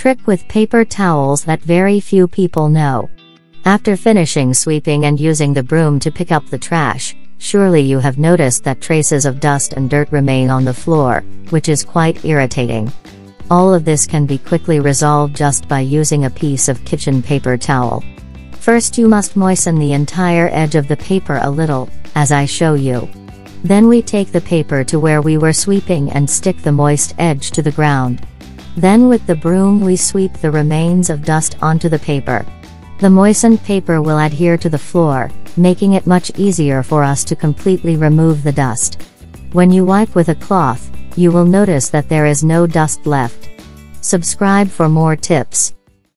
trick with paper towels that very few people know. After finishing sweeping and using the broom to pick up the trash, surely you have noticed that traces of dust and dirt remain on the floor, which is quite irritating. All of this can be quickly resolved just by using a piece of kitchen paper towel. First you must moisten the entire edge of the paper a little, as I show you. Then we take the paper to where we were sweeping and stick the moist edge to the ground. Then with the broom we sweep the remains of dust onto the paper. The moistened paper will adhere to the floor, making it much easier for us to completely remove the dust. When you wipe with a cloth, you will notice that there is no dust left. Subscribe for more tips.